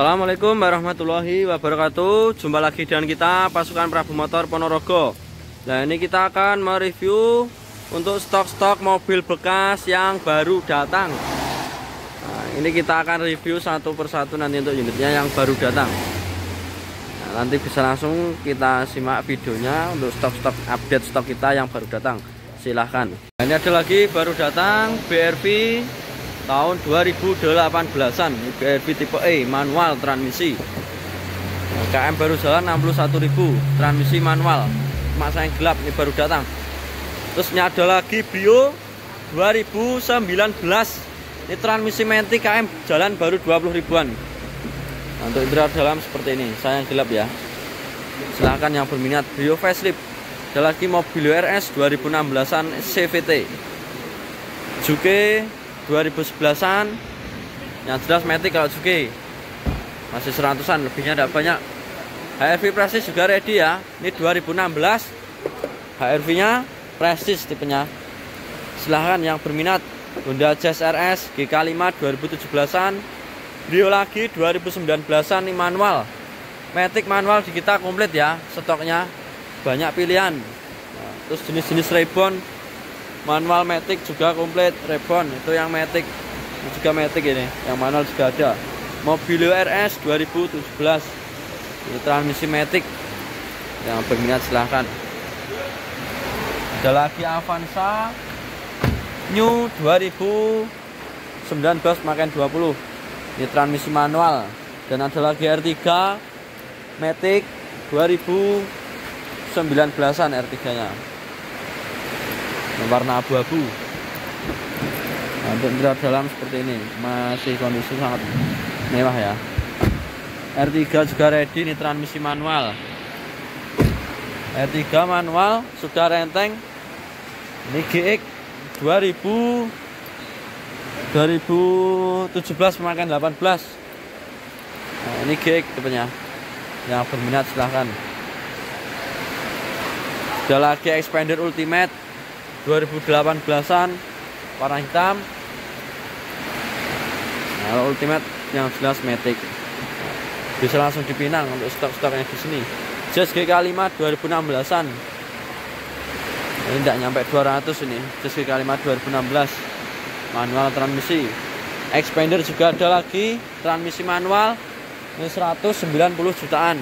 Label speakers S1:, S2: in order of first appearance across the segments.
S1: Assalamualaikum warahmatullahi wabarakatuh. Jumpa lagi dengan kita pasukan Prabu Motor Ponorogo. Nah ini kita akan mereview Untuk stok-stok mobil bekas yang baru datang. Nah ini kita akan review satu persatu nanti untuk unitnya yang baru datang. Nah, Nanti bisa langsung kita simak videonya Untuk stok-stok update stok kita yang baru datang. Silahkan. Nah, Ini ada lagi baru datang BRV tahun 2018an BRV tipe E manual transmisi. KM baru jalan 61.000 transmisi manual. Masa yang gelap ini baru datang. Terus ini ada lagi Bio 2019 ini transmisi Menti KM jalan baru 20 ribuan. Nah, untuk interior dalam seperti ini sayang gelap ya. Silahkan yang berminat Bio facelift. Ada lagi mobil RS 2016an CVT Juke 2011an yang jelas Matic kalau Juki masih seratusan lebihnya tidak banyak. HRV Prestige juga ready ya. Ini 2016 HRV nya Prestige tipenya. Silahkan yang berminat Honda Jazz RS GK5 2017an Brio lagi 2019an ini manual. Matic manual di kita komplit ya stoknya. Banyak pilihan. Nah, terus jenis-jenis Reborn manual matic juga komplit Rebon itu yang matic. Juga matic ini yang manual juga ada. Mobilio RS 2017 ini transmisi matic. Yang berminat silahkan. Ada lagi Avanza New 2019 makan 20 ini transmisi manual. Dan ada lagi R3 Matic 2019an R3 nya warna abu-abu. Untuk interior dalam seperti ini masih kondisi sangat mewah ya. R3 juga ready ini transmisi manual. R3 manual sudah renteng. Ini GX 2000 2017 memakan 18 nah, ini GX tipenya yang berminat silahkan. Ada lagi expander ultimate 2018an warna hitam. Nah, ultimate yang jelas matic. Bisa langsung dipinang untuk stok-stoknya di sini. Jazz GK5 2016an ini tidak nyampe 200 ini. Jazz GK5 2016 manual transmisi. Expander juga ada lagi. Transmisi manual. Ini 190 jutaan.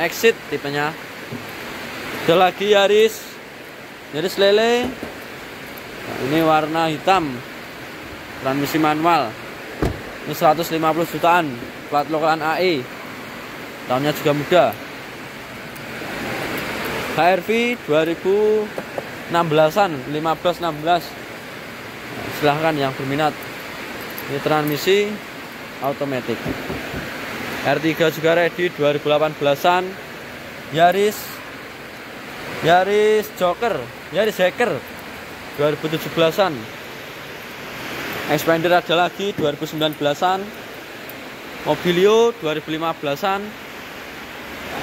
S1: Exit tipenya. Ada lagi Yaris. Yaris lele nah, ini warna hitam. Transmisi manual. Ini 150 jutaan. Plat lokalan AE tahunnya juga muda. HRV 2016an 15 16 nah, silahkan yang berminat. Ini transmisi automatic. R3 juga ready 2018an Yaris. Yaris Joker. Yaris Hacker 2017an Expander ada lagi 2019an Mobilio 2015an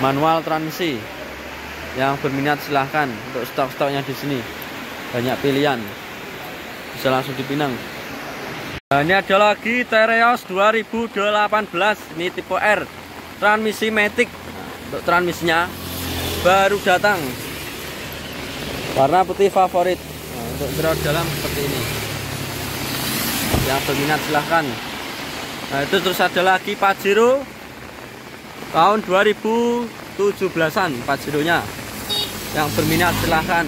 S1: manual transmisi yang berminat silahkan untuk stok-stoknya di sini. Banyak pilihan. Bisa langsung dipinang. Nah, ini ada lagi Tereos 2018 ini tipe R. Transmisi Matic. Untuk transmisinya baru datang. Warna putih favorit untuk interior dalam seperti ini. Yang berminat silahkan. Nah itu terus ada lagi Pajero tahun 2017an Pajero nya yang berminat silahkan.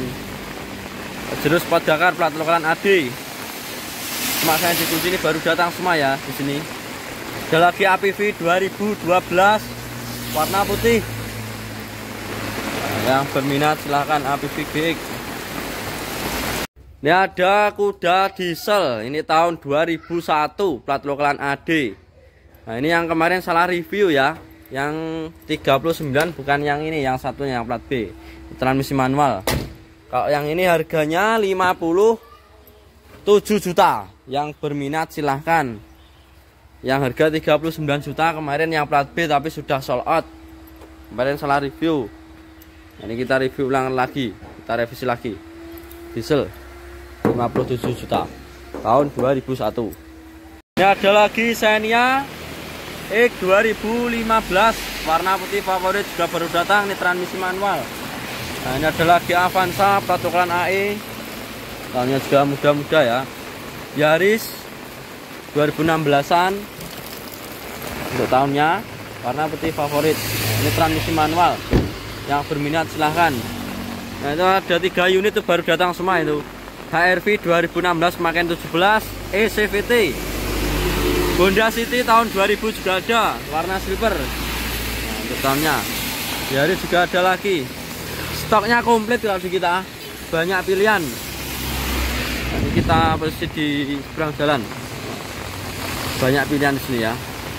S1: Pajero Sport Dakar plat lokalan AD cuma saya dikunci ini baru datang semua ya di sini. Ada lagi APV 2012 warna putih. Yang berminat silahkan APV GX ini ada kuda diesel. Ini tahun 2001 plat lokalan AD. Nah, ini yang kemarin salah review ya. Yang 39 bukan yang ini, yang satunya yang plat B. Transmisi manual. Kalau yang ini harganya 57 juta. Yang berminat silahkan. Yang harga 39 juta kemarin yang plat B tapi sudah sold out. Kemarin salah review. Ini kita review ulang lagi. Kita revisi lagi. Diesel. 57 juta. Tahun 2001 ini ada lagi Xenia X 2015 warna putih favorit juga baru datang ini transmisi manual. Nah ini ada lagi Avanza plat AE tahunnya juga muda-muda ya. Yaris 2016an untuk tahunnya warna putih favorit. Ini transmisi manual. Yang berminat silahkan. Nah itu ada tiga unit itu baru datang semua itu HRV 2016 Maken 17 ECVT Honda City tahun 2000 juga ada warna silver. Nah, tahunnya. Yari juga ada lagi. Stoknya komplit kalau di kita. Banyak pilihan. Ini kita posisi di seberang jalan. Banyak pilihan di sini ya.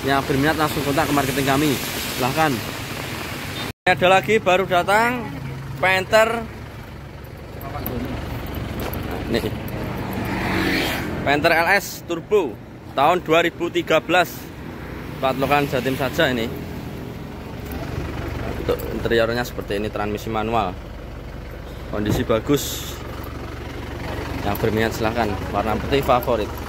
S1: Yang berminat langsung kontak ke marketing kami. Silahkan. Ada lagi baru datang. Panther nih. Panther LS Turbo tahun 2013 plat lokan Jatim saja ini. Untuk interiornya seperti ini transmisi manual. Kondisi bagus. Yang berminat silahkan warna putih favorit